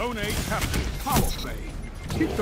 Zone A captured. Power play. Keep the